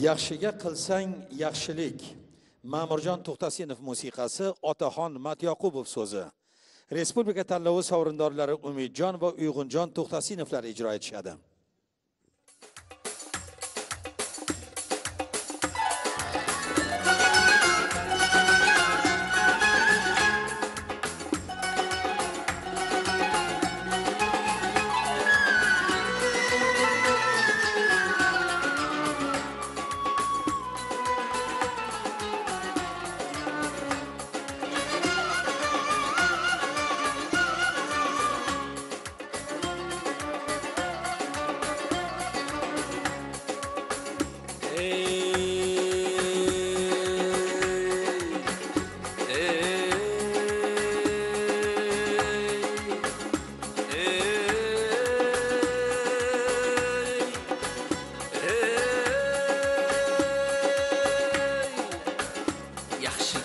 yaxshiga qilsang yaxshilik. Ma'murjon to'xtasinov musiqasi otaxon matyoqubov so'zi. Respublika tanlovi sovrindorlari umidjon va uyg'unjon to'xtasinovlar ijro etishadi.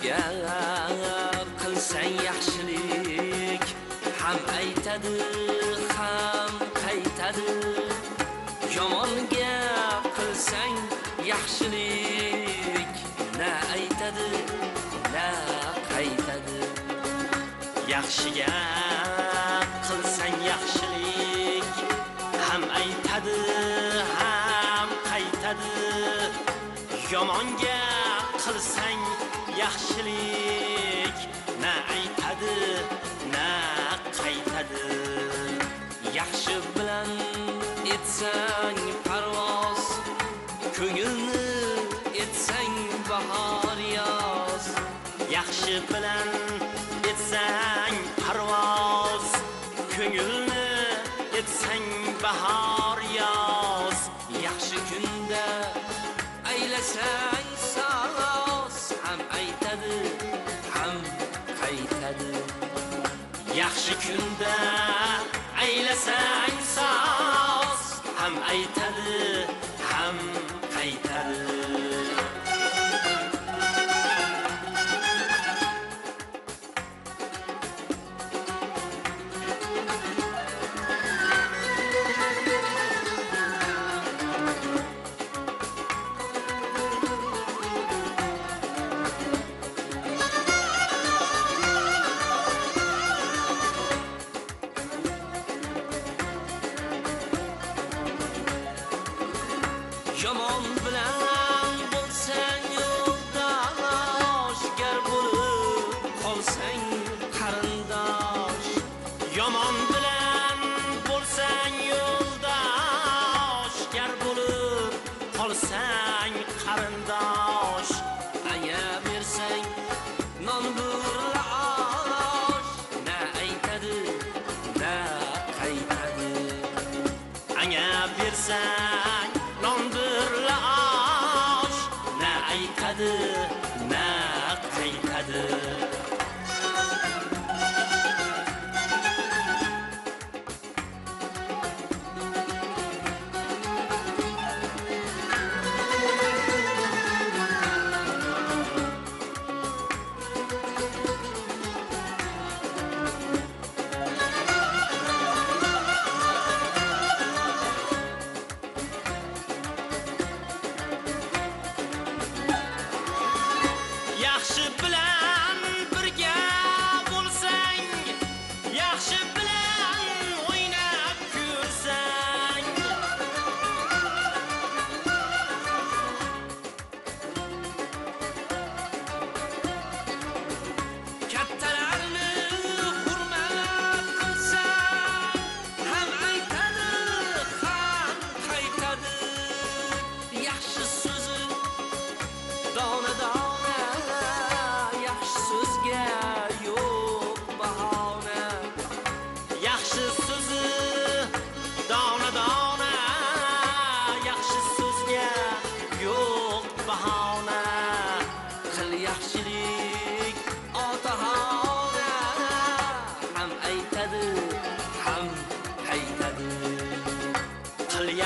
Yaxshiga qilsang yaxshilik ham aytadi ham qaytadi. Yomonga qilsang yaxshilik na aytadi na qaytadi. Yaxshiga qilsang yaxshilik ham aytadi ham qaytadi. Yomonga qilsang yaxshilik. Na aytadi na qaytadi. Yaxshi bilan etsang parvoz ko'ngilni etsang bahor yoz. Yaxshi bilan etsang parvoz ko'ngilni etsang bahor yoz. Yaxshi kunda aylasang yaxshi kunda aylasang soz ham aytadi yomon bilan bo'lsang yo'ldosh gar bo'lib qolsang qarindosh. Yomon bilan bo'lsang yo'ldosh gar bo'lib qolsang qarindosh. Aya bersang non burla osh na aytadi na qaytadi. Bersang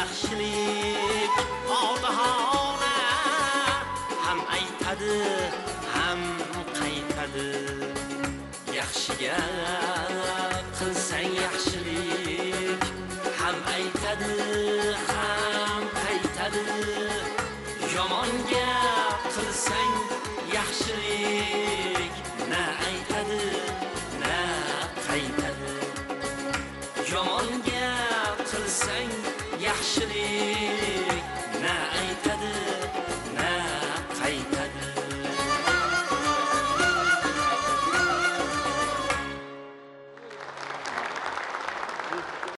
yaxshilik otaxona ham aytadi ham qaytadi. Yaxshiga qilsang yaxshilik. Ham aytadi ham qaytadi. Yomonga qilsang yaxshilik. Na aytadi na qaytadi. Yomonga qilsang يحشريك ما أنت